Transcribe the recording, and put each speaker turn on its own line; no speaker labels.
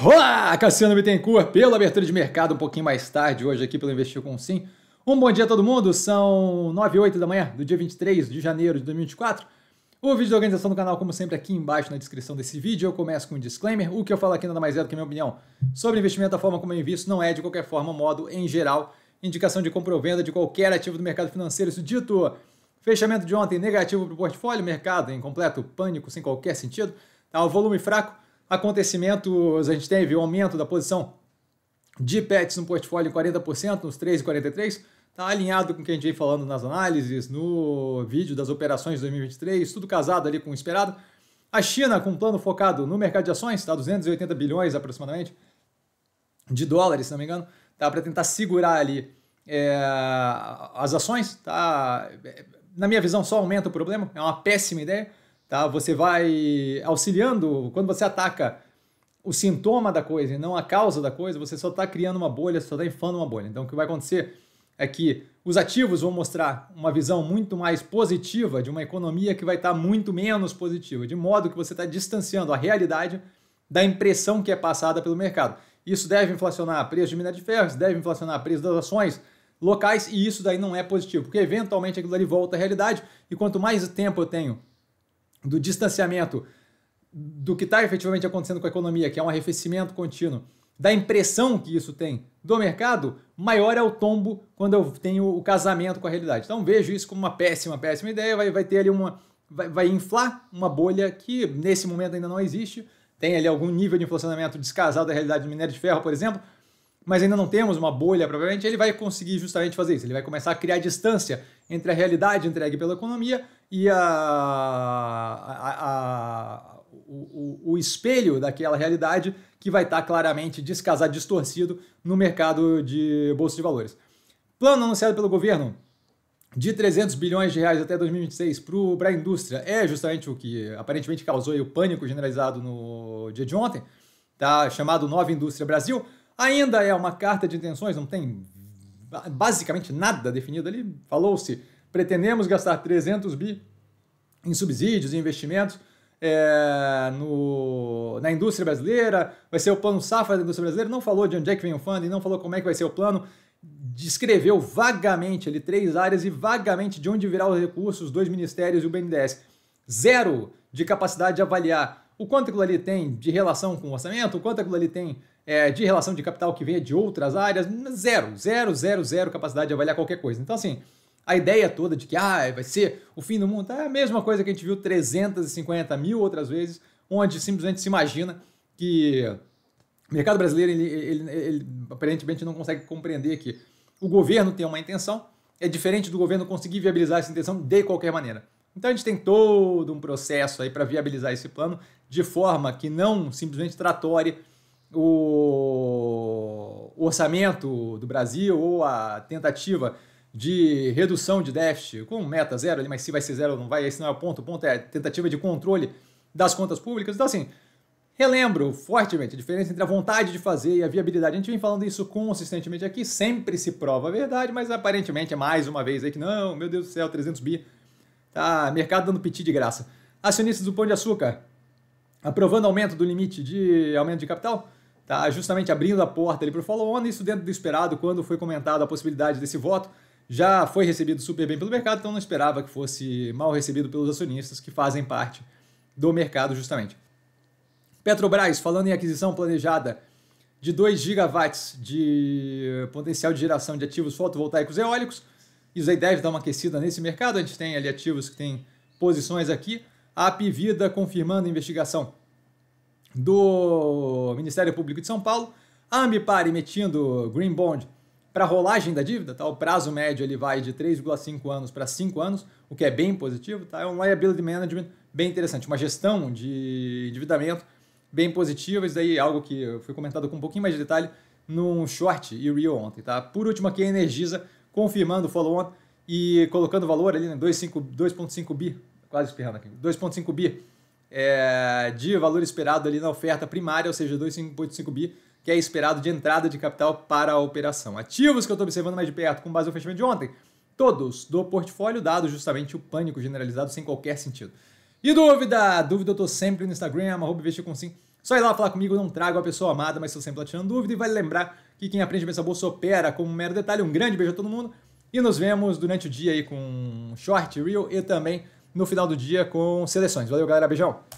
Olá, Cassiano Bittencourt, pela abertura de mercado um pouquinho mais tarde, hoje aqui pelo Investir com Sim. Um bom dia a todo mundo, são 9 e 8 da manhã do dia 23 de janeiro de 2024. O vídeo da organização do canal, como sempre, aqui embaixo na descrição desse vídeo. Eu começo com um disclaimer. O que eu falo aqui nada mais é do que a minha opinião sobre investimento, a forma como eu invisto, não é de qualquer forma, modo em geral, indicação de compra ou venda de qualquer ativo do mercado financeiro. Isso dito, fechamento de ontem negativo para o portfólio, mercado em completo pânico, sem qualquer sentido. Tá, o volume fraco, acontecimentos, a gente teve o aumento da posição de pets no portfólio em 40%, nos 3,43%. Está alinhado com o que a gente vem falando nas análises, no vídeo das operações de 2023, tudo casado ali com o esperado. A China com um plano focado no mercado de ações, está 280 bilhões aproximadamente de dólares, se não me engano, tá para tentar segurar ali é, as ações, tá? Na minha visão, só aumenta o problema, é uma péssima ideia, tá? Você vai auxiliando quando você ataca o sintoma da coisa e não a causa da coisa, você só está criando uma bolha, só está inflando uma bolha. Então, o que vai acontecer é que os ativos vão mostrar uma visão muito mais positiva de uma economia que vai estar muito menos positiva, de modo que você está distanciando a realidade da impressão que é passada pelo mercado. Isso deve inflacionar preço de minério de ferro, deve inflacionar preço das ações locais e isso daí não é positivo, porque eventualmente aquilo ali volta à realidade e quanto mais tempo eu tenho do distanciamento do que está efetivamente acontecendo com a economia, que é um arrefecimento contínuo, da impressão que isso tem do mercado, maior é o tombo quando eu tenho o casamento com a realidade. Então vejo isso como uma péssima, péssima ideia, vai, vai ter ali uma. Vai, vai inflar uma bolha que nesse momento ainda não existe. Tem ali algum nível de inflacionamento descasado da realidade do minério de ferro, por exemplo, mas ainda não temos uma bolha, provavelmente, ele vai conseguir justamente fazer isso. Ele vai começar a criar distância entre a realidade entregue pela economia e a, a, a o, o, espelho daquela realidade que vai estar claramente descasado, distorcido no mercado de bolsa de valores. Plano anunciado pelo governo de 300 bilhões de reais até 2026 para a indústria é justamente o que aparentemente causou o pânico generalizado no dia de ontem, tá? chamado Nova Indústria Brasil. Ainda é uma carta de intenções, não tem basicamente nada definido ali. Falou-se, pretendemos gastar 300 bi em subsídios e investimentos é, no, na indústria brasileira, vai ser o plano safra da indústria brasileira, não falou de onde é que vem o funding, não falou como é que vai ser o plano, descreveu vagamente ali três áreas e vagamente de onde virá os recursos, os dois ministérios e o BNDES. Zero de capacidade de avaliar o quanto aquilo ali tem de relação com o orçamento, o quanto aquilo ali tem é, de relação de capital que venha de outras áreas, zero, zero, zero, zero capacidade de avaliar qualquer coisa. Então, assim, a ideia toda de que ah, vai ser o fim do mundo é a mesma coisa que a gente viu 350 mil outras vezes, onde simplesmente se imagina que o mercado brasileiro, ele, ele, ele, aparentemente não consegue compreender que o governo tem uma intenção, é diferente do governo conseguir viabilizar essa intenção de qualquer maneira. Então a gente tem todo um processo aí para viabilizar esse plano de forma que não simplesmente tratore o orçamento do Brasil ou a tentativa de redução de déficit com meta zero ali, mas se vai ser zero não vai, esse não é o ponto. O ponto é tentativa de controle das contas públicas. Então, assim, relembro fortemente a diferença entre a vontade de fazer e a viabilidade. A gente vem falando isso consistentemente aqui, sempre se prova a verdade, mas aparentemente é mais uma vez aí que não, meu Deus do céu, 300 bi. Tá, mercado dando piti de graça. Acionistas do Pão de Açúcar aprovando aumento do limite de aumento de capital, tá justamente abrindo a porta ali para o follow-on, isso dentro do esperado quando foi comentada a possibilidade desse voto já foi recebido super bem pelo mercado, então não esperava que fosse mal recebido pelos acionistas que fazem parte do mercado justamente. Petrobras, falando em aquisição planejada de 2 gigawatts de potencial de geração de ativos fotovoltaicos eólicos, isso aí deve dar uma aquecida nesse mercado, a gente tem ali ativos que têm posições aqui, a Apivida confirmando a investigação do Ministério Público de São Paulo, a Ambipar emitindo Green Bond para a rolagem da dívida, tá? o prazo médio ele vai de 3,5 anos para 5 anos, o que é bem positivo. Tá? É um liability management bem interessante, uma gestão de endividamento bem positiva. Isso daí é algo que foi comentado com um pouquinho mais de detalhe num short e real ontem. Tá? Por último aqui a Energisa confirmando o follow-on e colocando valor ali, né, 2,5 bi, quase espirrando aqui, 2,5 bi é, de valor esperado ali na oferta primária, ou seja, 2,5 bi que é esperado de entrada de capital para a operação. Ativos que eu estou observando mais de perto com base no fechamento de ontem, todos do portfólio, dado justamente o pânico generalizado sem qualquer sentido. E dúvida? Dúvida eu estou sempre no Instagram, arroba com sim. Só ir lá falar comigo, não trago a pessoa amada, mas estou sempre lá tirando dúvida. E vale lembrar que quem aprende a pensar bolsa opera como um mero detalhe. Um grande beijo a todo mundo. E nos vemos durante o dia aí com short, reel e também no final do dia com seleções. Valeu, galera. Beijão.